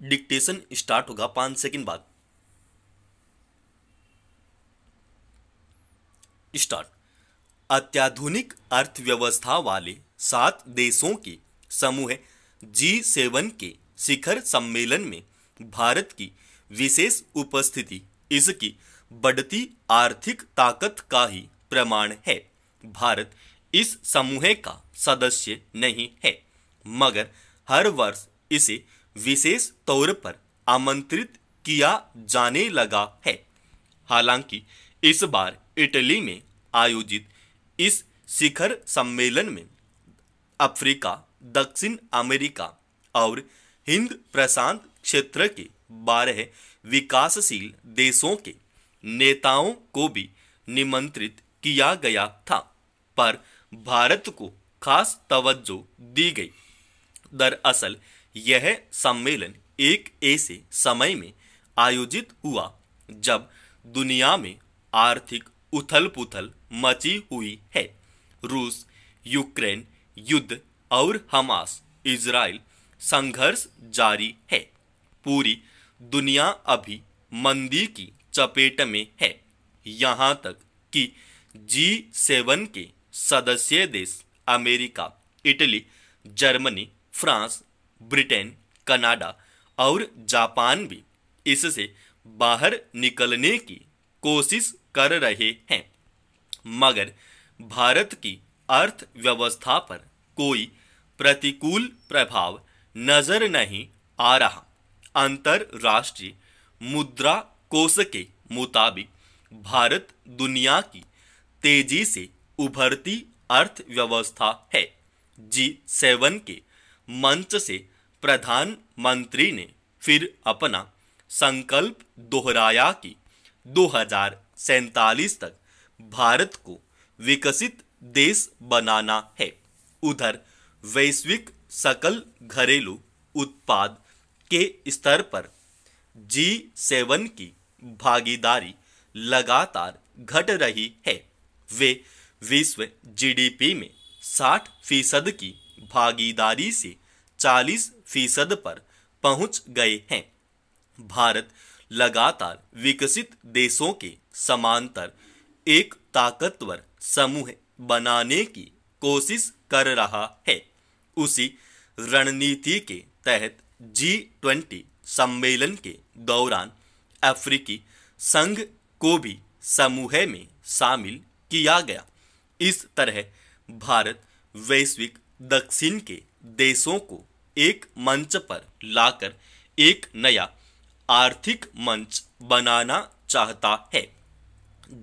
Dictation start होगा पाँच second बाद। स्टार्ट। अत्याधुनिक अर्थव्यवस्था वाले सात देशों के समूह जी सेवन के शिखर सम्मेलन में भारत की विशेष उपस्थिति, इसकी बढ़ती आर्थिक ताकत का ही प्रमाण है। भारत इस समूह का सदस्य नहीं है, मगर हर वर्ष इसे विशेष तौर पर आमंत्रित किया जाने लगा है। हालाँकि, इस बार इटली में आयोजित इस शिखर सम्मेलन में अफ्रीका, दक्षिण अमेरिका और हिंद प्रशांत क्षेत्र के बारह विकासशील देशों के नेताओं को भी निमंत्रित किया गया था। पर भारत को खास तवज्जो दी गई। दरअसल यह सम्मेलन एक ऐसे समय में आयोजित हुआ, जब दुनिया में आर्थिक उथल पुथल मची हुई है। रूस, यूक्रेन, युद्ध और हमास, इजराइल संघर्ष जारी है। पूरी दुनिया अभी मंदी की चपेट में है। यहाँ तक कि जी सेवन के सदस्य देश America, Italy, Germany, France Britain, Canada और जापान भी इससे बाहर निकलने की कोशिश कर रहे हैं। मगर भारत की अर्थव्यवस्था पर कोई प्रतिकूल प्रभाव नज़र नहीं आ रहा। अंतरराष्ट्रीय मुद्रा कोष के मुताबिक भारत दुनिया की तेज़ी से उभरती अर्थव्यवस्था है। जी सेवन के मंच से प्रधानमंत्री ने फिर अपना संकल्प दोहराया कि दो तक भारत को विकसित देश बनाना है। उधर वैश्विक सकल घरेलू उत्पाद के स्तर पर जी सेवन की भागीदारी लगातार घट रही है। वे विश्व जीडीपी में 60 फ़ीसद की भागीदारी से 40 फ़ीसद पर पहुँच गए हैं। भारत लगातार विकसित देशों के समांतर एक ताकतवर समूह बनाने की कोशिश कर रहा है। उसी रणनीति के तहत जी ट्वेंटी सम्मेलन के दौरान अफ्रीकी संघ को भी समूह में शामिल किया गया। इस तरह भारत वैश्विक दक्षिण के देशों को एक मंच पर लाकर एक नया आर्थिक मंच बनाना चाहता है।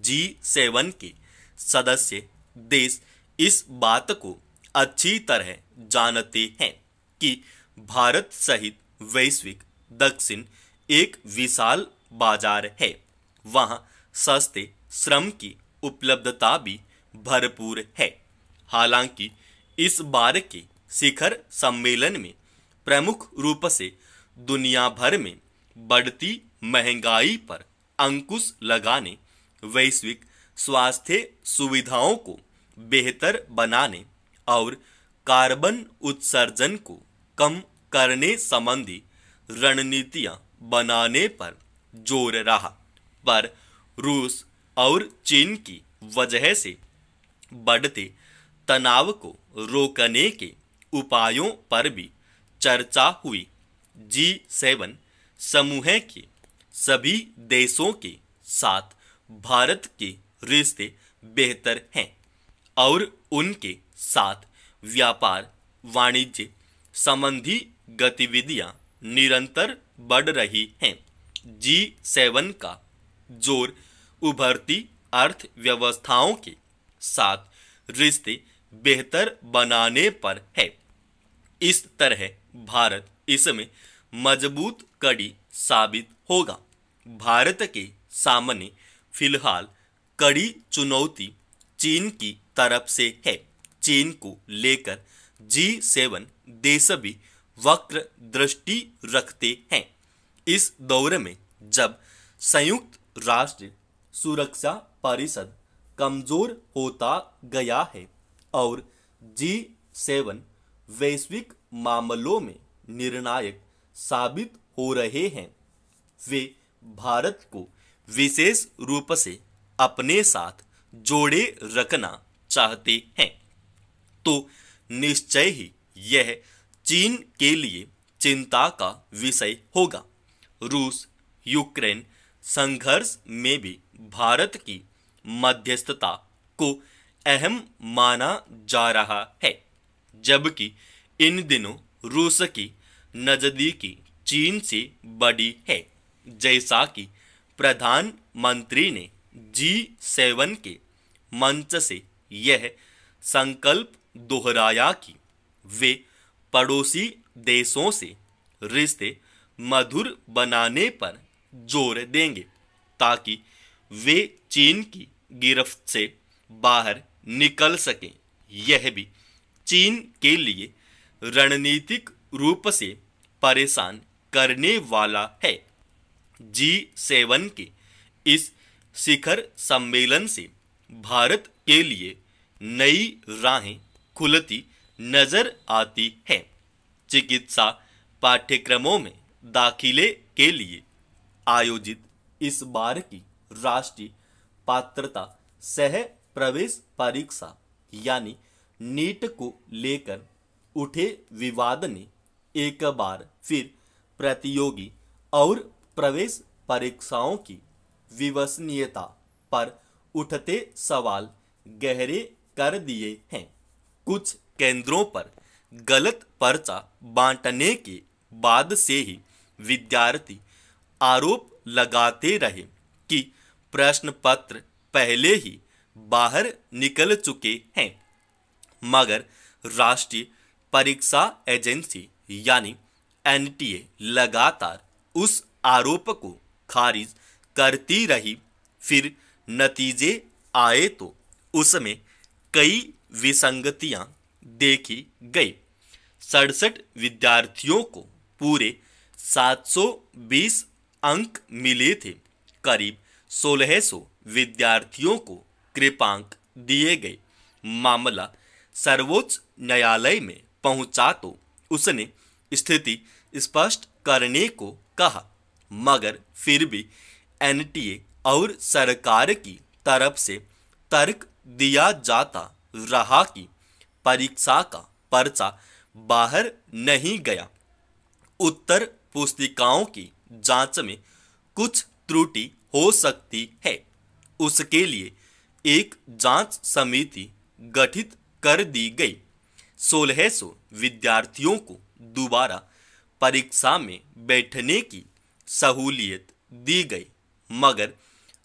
जी सेवन के सदस्य देश इस बात को अच्छी तरह जानते हैं कि भारत सहित वैश्विक दक्षिण एक विशाल बाज़ार है। वहाँ सस्ते श्रम की उपलब्धता भी भरपूर है। हालाँकि इस बार के शिखर सम्मेलन में प्रमुख रूप से दुनिया भर में बढ़ती महँगाई पर अंकुश लगाने, वैश्विक स्वास्थ्य सुविधाओं को बेहतर बनाने और कार्बन उत्सर्जन को कम करने संबंधी रणनीतियाँ बनाने पर ज़ोर रहा। पर रूस और चीन की वजह से बढ़ते तनाव को रोकने के उपायों पर भी चर्चा हुई। जी सेवन समूह के सभी देशों के साथ भारत के रिश्ते बेहतर हैं और उनके साथ व्यापार, वाणिज्य संबंधी गतिविधियाँ निरंतर बढ़ रही हैं। जी सेवन का ज़ोर उभरती अर्थव्यवस्थाओं के साथ रिश्ते बेहतर बनाने पर है। इस तरह भारत इसमें मज़बूत कड़ी साबित होगा। भारत के सामने फ़िलहाल कड़ी चुनौती चीन की तरफ़ से है। चीन को लेकर जी सेवन देश भी वक्र दृष्टि रखते हैं। इस दौर में जब संयुक्त राष्ट्र सुरक्षा परिषद कमज़ोर होता गया है और जी सेवन वैश्विक मामलों में निर्णायक साबित हो रहे हैं। वे भारत को विशेष रूप से अपने साथ जोड़े रखना चाहते हैं। तो निश्चय ही यह चीन के लिए चिंता का विषय होगा। रूस, यूक्रेन संघर्ष में भी भारत की मध्यस्थता को अहम माना जा रहा है, जबकि इन दिनों रूस की नजदीकी चीन से बड़ी है, जैसा कि प्रधानमंत्री ने जी सेवन के मंच से यह संकल्प दोहराया कि वे पड़ोसी देशों से रिश्ते मधुर बनाने पर ज़ोर देंगे, ताकि वे चीन की गिरफ्त से बाहर निकल सकें। यह भी चीन के लिए रणनीतिक रूप से परेशान करने वाला है। जी सेवन के इस शिखर सम्मेलन से भारत के लिए नई राहें खुलती नज़र आती है। चिकित्सा पाठ्यक्रमों में दाखिले के लिए आयोजित इस बार की राष्ट्रीय पात्रता सह प्रवेश परीक्षा, यानी नीट को लेकर उठे विवाद ने एक बार फिर प्रतियोगी और प्रवेश परीक्षाओं की विवसनीयता पर उठते सवाल गहरे कर दिए हैं। कुछ केंद्रों पर गलत पर्चा बांटने के बाद से ही विद्यार्थी आरोप लगाते रहे कि प्रश्न पत्र पहले ही बाहर निकल चुके हैं। मगर राष्ट्रीय परीक्षा एजेंसी यानी एनटीए लगातार उस आरोप को खारिज करती रही। फिर नतीजे आए तो उसमें कई विसंगतियाँ देखी गई। सड़सठ विद्यार्थियों को पूरे 720 अंक मिले थे। करीब 1600 विद्यार्थियों को कृपांक दिए गए। मामला सर्वोच्च न्यायालय में पहुँचा तो उसने स्थिति स्पष्ट करने को कहा, मगर फिर भी एनटीए और सरकार की तरफ़ से तर्क दिया जाता रहा कि परीक्षा का पर्चा बाहर नहीं गया। उत्तर पुस्तिकाओं की जाँच में कुछ त्रुटि हो सकती है। उसके लिए एक जाँच समिति गठित कर दी गई। 1600 विद्यार्थियों को दोबारा परीक्षा में बैठने की सहूलियत दी गई, मगर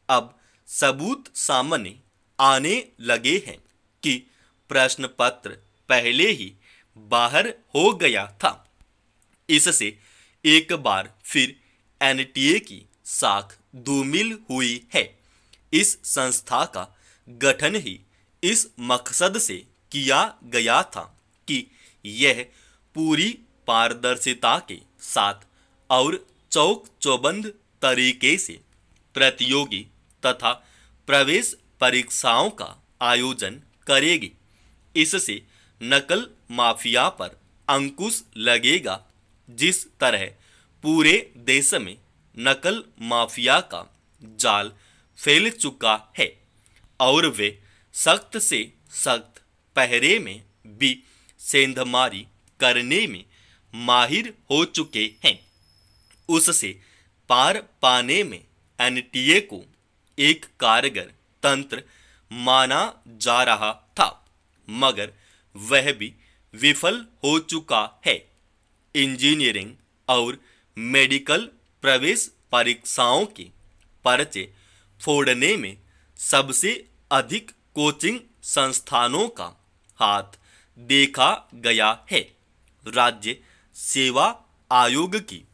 अब सबूत सामने आने लगे हैं कि प्रश्न पत्र पहले ही बाहर हो गया था। इससे एक बार फिर एनटीए की साख धूमिल हुई है। इस संस्था का गठन ही इस मकसद से किया गया था कि यह पूरी पारदर्शिता के साथ और चौक चौबंद तरीके से प्रतियोगी तथा प्रवेश परीक्षाओं का आयोजन करेगी। इससे नकल माफिया पर अंकुश लगेगा, जिस तरह पूरे देश में नकल माफिया का जाल फैल चुका है। और वे सख्त से सख्त पहरे में भी सेंधमारी करने में माहिर हो चुके हैं। उससे पार पाने में एनटीए को एक कारगर तंत्र माना जा रहा था, मगर वह भी विफल हो चुका है। इंजीनियरिंग और मेडिकल प्रवेश परीक्षाओं के पर्चे फोड़ने में सबसे अधिक कोचिंग संस्थानों का हाथ देखा गया है। राज्य सेवा आयोग की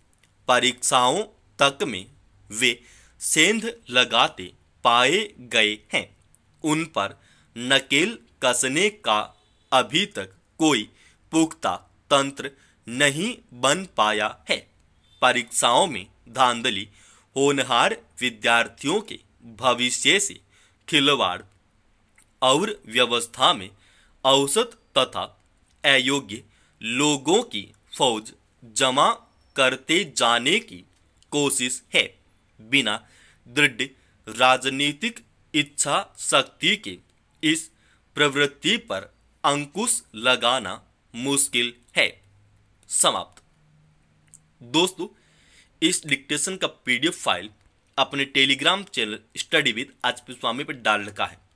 परीक्षाओं तक में वे सेंध लगाते पाए गए हैं। उन पर नकेल कसने का अभी तक कोई पुख्ता तंत्र नहीं बन पाया है। परीक्षाओं में धांधली होनहार विद्यार्थियों के भविष्य से खिलवाड़, और व्यवस्था में औसत तथा अयोग्य लोगों की फौज जमा करते जाने की कोशिश है। बिना दृढ़ राजनीतिक इच्छा शक्ति के इस प्रवृत्ति पर अंकुश लगाना मुश्किल है। समाप्त। दोस्तों, इस डिक्टेशन का पीडीएफ फ़ाइल अपने टेलीग्राम चैनल स्टडी विद आज स्वामी पर डाल रखा है।